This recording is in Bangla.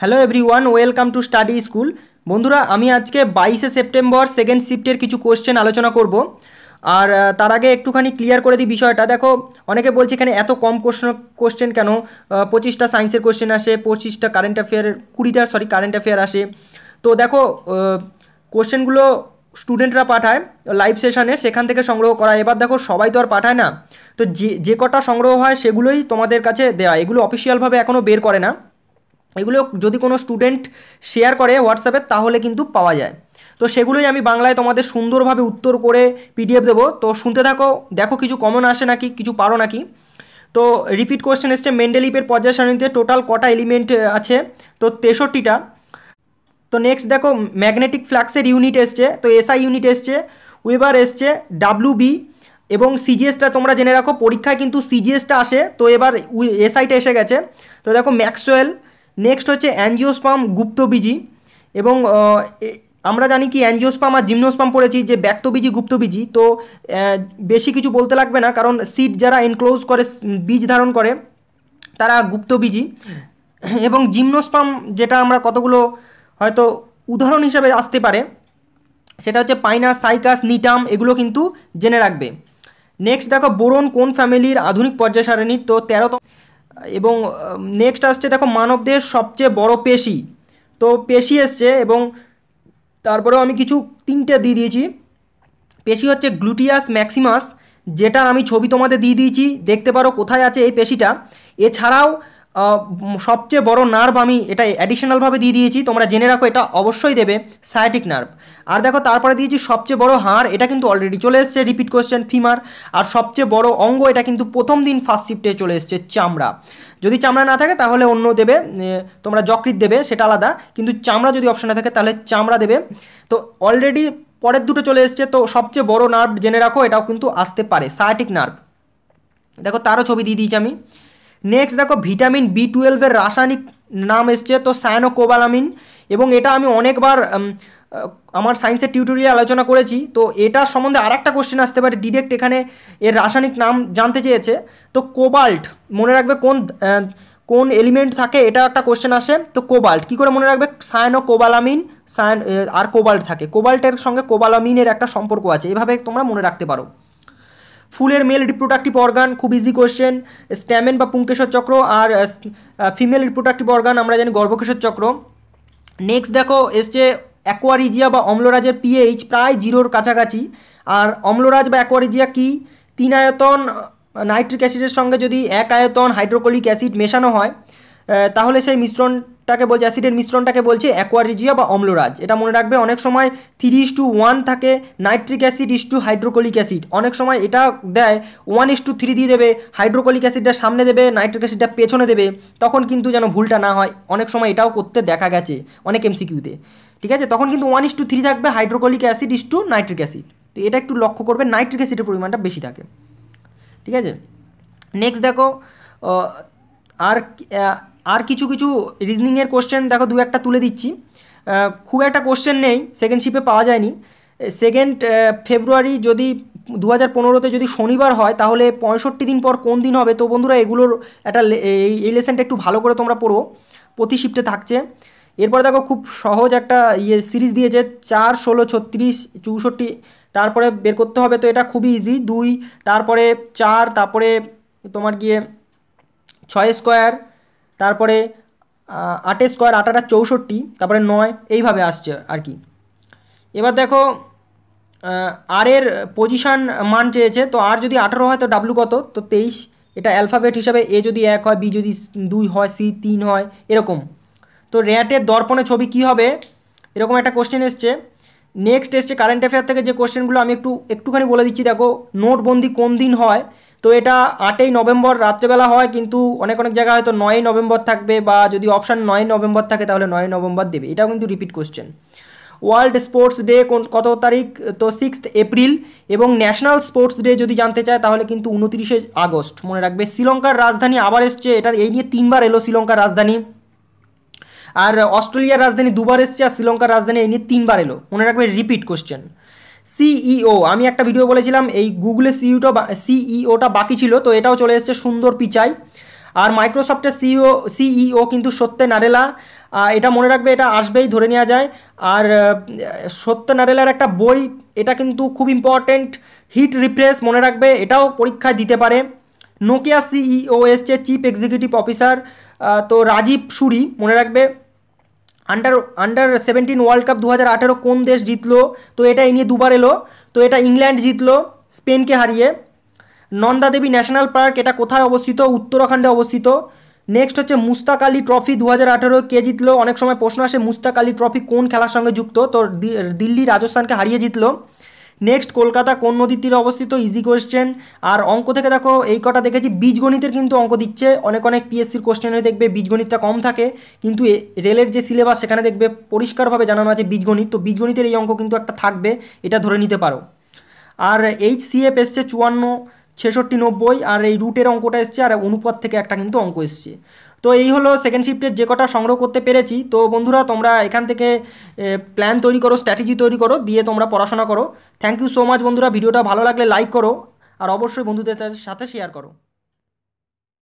Hello everyone welcome to study school বন্ধুরা, আমি আজকে বাইশে সেপ্টেম্বর সেকেন্ড শিফটের কিছু কোশ্চেন আলোচনা করব। আর তার আগে একটুখানি ক্লিয়ার করে দিই বিষয়টা। দেখো, অনেকে বলছে এখানে এত কম কোশ্চেন কোশ্চেন কেন? পঁচিশটা সায়েন্সের কোশ্চেন আসে, পঁচিশটা কারেন্ট অ্যাফেয়ার কুড়িটা সরি কারেন্ট অ্যাফেয়ার আসে। তো দেখো কোশ্চেনগুলো স্টুডেন্টরা পাঠায় লাইভ সেশনে সেখান থেকে সংগ্রহ করা। এবার দেখো, সবাই তো আর পাঠায় না। তো যে যে কটা সংগ্রহ হয়, সেগুলোই তোমাদের কাছে দেওয়া এগুলো অফিসিয়ালভাবে এখনও বের করে না। এগুলো যদি কোনো স্টুডেন্ট শেয়ার করে হোয়াটসঅ্যাপে তাহলে কিন্তু পাওয়া যায়। তো সেগুলোই আমি বাংলায় তোমাদের সুন্দরভাবে উত্তর করে পিডিএফ দেবো। তো শুনতে থাকো, দেখো কিছু কমন আসে নাকি, কিছু পারো নাকি। তো রিপিট কোশ্চেন এসছে মেন্ডেলিপের পর্যায় সারণীতে টোটাল কটা এলিমেন্ট আছে? তো তেষট্টিটা। তো নেক্সট দেখো ম্যাগনেটিক ফ্ল্যাক্সের ইউনিট এসছে, তো এসআই ইউনিট এসছে উইবার এসছে ডাব্লু বি এবং সিজিএসটা তোমরা জেনে রাখো, পরীক্ষায় কিন্তু সিজিএসটা আসে, তো এবার এসআইটা এসে গেছে। তো দেখো ম্যাক্সওয়েল নেক্সট হচ্ছে অ্যাঞ্জিওস্পাম গুপ্তবীজি এবং আমরা জানি কি অ্যাঞ্জিওস্পাম আর জিমনোস্পাম পড়েছি যে ব্যক্তবীজি, গুপ্তবীজি, তো বেশি কিছু বলতে লাগবে না কারণ সিড যারা এনক্লোজ করে, বীজ ধারণ করে, তারা গুপ্তবীজি। এবং জিমনোস্পাম যেটা আমরা কতগুলো হয়তো উদাহরণ হিসাবে আসতে পারে, সেটা হচ্ছে পাইনাস সাইকাস নিটাম এগুলো কিন্তু জেনে রাখবে। নেক্সট দেখো, বোরন কোন ফ্যামিলির আধুনিক পর্যায় সারণীর তো তেরোতম এবং নেক্সট আসছে দেখো মানবদের সবচেয়ে বড় পেশি। তো পেশি এসছে এবং তারপরেও আমি কিছু তিনটে দিয়ে দিয়েছি। পেশি হচ্ছে গ্লুটিয়াস ম্যাক্সিমাস যেটা আমি ছবি তোমাদের দিয়ে দিয়েছি। দেখতে পারো কোথায় আছে এই পেশিটা। এছাড়াও সবচেয়ে বড় নার্ভ আমি এটা অ্যাডিশনালভাবে দিয়ে দিয়েছি। তোমরা জেনে রাখো, এটা অবশ্যই দেবে সায়াটিক নার্ভ আর দেখো, তারপরে দিয়েছি সবচেয়ে বড় হাড়, এটা কিন্তু অলরেডি চলে এসছে রিপিট কোশ্চেন ফিমার আর সবচেয়ে বড় অঙ্গ, এটা কিন্তু প্রথম দিন ফার্স্ট শিফটে চলে এসছে, চামড়া। যদি চামড়া না থাকে, তাহলে অন্য দেবে তোমরা যকৃত দেবে, সেটা আলাদা। কিন্তু চামড়া যদি অপশনে থাকে, তাহলে চামড়া দেবে। তো অলরেডি পরের দুটো চলে এসছে, তো সবচেয়ে বড় নার্ভ জেনে রাখো, এটাও কিন্তু আসতে পারে সায়াটিক নার্ভ দেখো, তারও ছবি দিয়ে দিয়েছি আমি। নেক্সট দেখো ভিটামিন বি টুয়েলভের রাসায়নিক নাম এসছে, তো সায়ানোকোবালামিন এবং এটা আমি অনেকবার আমার সায়েন্সের টিউটোরিয়াল আলোচনা করেছি। তো এটার সম্বন্ধে আর একটা কোশ্চেন আসতে পারে ডিরেক্ট এখানে এর রাসায়নিক নাম জানতে চেয়েছে। তো কোবাল্ট মনে রাখবে কোন কোন এলিমেন্ট থাকে, এটা একটা কোশ্চেন আসে। তো কোবাল্ট কী করে মনে রাখবে? সায়ানো কোবালামিন সায়ান আর কোবাল্ট থাকে। কোবাল্টের সঙ্গে কোবালামিনের একটা সম্পর্ক আছে, এভাবে তোমরা মনে রাখতে পারো। ফুলের মেল রিপ্রোডাক্টিভ অর্গান খুব ইজি কোয়েশ্চেন স্ট্যামেন বা পুঙ্কেশ্বর চক্র আর ফিমেল রিপ্রোডাক্টিভ অর্গান আমরা জানি গর্ভকেশ্বর চক্র। নেক্সট দেখো, এসছে অ্যাকোয়ারিজিয়া বা অম্লরাজের পিএইচ প্রায় জিরোর কাছাকাছি। আর অম্লরাজ বা অ্যাকোয়ারিজিয়া কি? তিন আয়তন নাইট্রিক অ্যাসিডের সঙ্গে যদি এক আয়তন হাইড্রোক্লোরিক অ্যাসিড মেশানো হয় তাহলে সেই মিশ্রণটাকে বলছে, অ্যাসিডের মিশ্রণটাকে বলছে অ্যাকোয়ারিজিয়া বা অম্লরাজ। এটা মনে রাখবে, অনেক সময় থ্রি ইস টু ওয়ান থাকে, nitric acid is to hydrochloric acid. অনেক সময় এটা দেয়, ওয়ান ইস টু থ্রি দিয়ে দেবে হাইড্রোক্লোরিক অ্যাসিডটা সামনে দেবে, নাইট্রিক অ্যাসিডটা পেছনে দেবে, তখন কিন্তু যেন ভুলটা না হয়। অনেক সময় এটাও করতে দেখা গেছে অনেক এমসিকিউতে। ঠিক আছে? তখন কিন্তু ওয়ান ইস টু থ্রি থাকবে hydrochloric acid is to nitric acid. তো এটা একটু লক্ষ্য করবে নাইট্রিক অ্যাসিডের পরিমাণটা বেশি থাকে। ঠিক আছে? নেক্সট দেখো আর আর কিছু কিছু রিজনিংয়ের কোশ্চেন দেখো দু একটা তুলে দিচ্ছি। খুব একটা কোশ্চেন নেই সেকেন্ড শিপে পাওয়া যায়নি। সেকেন্ড ফেব্রুয়ারি যদি দু হাজার পনেরোতে যদি শনিবার হয়, তাহলে পঁয়ষট্টি দিন পর কোন দিন হবে? তো বন্ধুরা, এগুলোর একটা এই লেসেনটা একটু ভালো করে তোমরা পড়ো। প্রতি শিফটে থাকছে। এরপর দেখো খুব সহজ একটা ইয়ে সিরিজ দিয়েছে, চার, ষোলো, ছত্রিশ, চৌষট্টি, তারপরে বের করতে হবে। তো এটা খুবই ইজি দুই, তারপরে চার, তারপরে তোমার গিয়ে ছয় স্কোয়ার তারপরে আটের স্কোয়ার আট আটা চৌষট্টি, তারপরে নয়, এইভাবে আসছে আর কি। এবার দেখো আর এর পজিশন মান চেয়েছে, তো আর যদি আঠারো হয়, তো ডাব্লু কত? তো তেইশ। এটা অ্যালফাবেট হিসাবে এ যদি এক হয় বি যদি দুই হয় সি তিন হয়, এরকম। তো র্যাটের দর্পণে ছবি কি হবে? এরকম একটা কোশ্চেন এসছে। নেক্সট এসছে কারেন্ট অ্যাফেয়ার থেকে যে কোশ্চেনগুলো আমি একটু, একটুখানি বলে দিচ্ছি। দেখো, নোটবন্দি কোন দিন হয়? তো এটা আটই নভেম্বর রাত্রেবেলা হয়, কিন্তু অনেক অনেক জায়গায় হয়তো নয়ই নভেম্বর থাকবে বা যদি অপশান নয় নভেম্বর থাকে তাহলে নয় নভেম্বর দেবে। এটাও কিন্তু repeat question world sports day কোন, কত তারিখ? তো সিক্সথ এপ্রিল এবং ন্যাশনাল স্পোর্টস ডে যদি জানতে চায় তাহলে কিন্তু উনতিরিশে আগস্ট। মনে রাখবে, শ্রীলঙ্কার রাজধানী আবার এসছে। এটা এই নিয়ে তিনবার এলো শ্রীলঙ্কার রাজধানী। আর অস্ট্রেলিয়ার রাজধানী দুবার এসছে আর শ্রীলঙ্কার রাজধানী এই নিয়ে তিনবার এলো। মনে রাখবে রিপিট কোশ্চেন সিইও আমি একটা ভিডিও বলেছিলাম, এই গুগলে সিইওটা সিইওটা বাকি ছিল, তো এটাও চলে এসছে সুন্দর পিচাই। আর মাইক্রোসফটের সিইও সিইও কিন্তু সত্যে নারেলা এটা মনে রাখবে, এটা আসবেই, ধরে নেওয়া যায়। আর সত্য নারেলার একটা বই, এটা কিন্তু খুব ইম্পর্টেন্ট হিট রিফ্রেশ মনে রাখবে, এটাও পরীক্ষায় দিতে পারে। নোকিয়া সিইও এসছে চিফ এক্সিকিউটিভ অফিসার তো রাজীব সুরি মনে রাখবে। Under under seventeen world cup দু হাজার আঠেরো কোন দেশ জিতলো? তো এটা এই নিয়ে দুবার এলো। তো এটা ইংল্যান্ড জিতলো, স্পেনকে হারিয়ে। নন্দা দেবী ন্যাশনাল পার্ক, এটা কোথায় অবস্থিত? উত্তরাখণ্ডে অবস্থিত। নেক্সট হচ্ছে মুস্তাক আলী ট্রফি দু হাজার আঠেরো, কে জিতলো? অনেক সময় প্রশ্ন আসে, মুস্তাক আলী ট্রফি কোন খেলার সঙ্গে যুক্ত? তো দিল্লি, রাজস্থানকে হারিয়ে জিতলো। নেক্সট কলকাতা কোন নদীর তীরে অবস্থিত? ইজি কোয়েশ্চেন আর অঙ্ক থেকে দেখো, এই কটা দেখেছি, বীজগণিতের কিন্তু অঙ্ক দিচ্ছে। অনেক অনেক পিএসসির কোশ্চেনে দেখবে বীজগণিতটা কম থাকে, কিন্তু রেলের যে সিলেবাস সেখানে দেখবে পরিষ্কারভাবে জানানো আছে বীজগণিত। তো বীজগণিতের এই অঙ্ক কিন্তু একটা থাকবে, এটা ধরে নিতে পারো। আর এইচ সিএফ এসছে চুয়ান্ন, ছেষট্টি, নব্বই, আর এই রুটের অঙ্কটা এসছে, আর অনুপাত থেকে একটা কিন্তু অঙ্ক এসছে। তো এই হলো সেকেন্ড শিফটের যে কটা সংগ্রহ করতে পেরেছি। তো বন্ধুরা, তোমরা এখান থেকে প্ল্যান তৈরি করো স্ট্র্যাটেজি তৈরি করো, দিয়ে তোমরা পড়াশোনা করো। থ্যাংক ইউ সো মাচ বন্ধুরা, ভিডিওটা ভালো লাগলে লাইক করো। আর অবশ্যই বন্ধুদের সাথে শেয়ার করো।